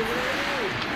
Woo!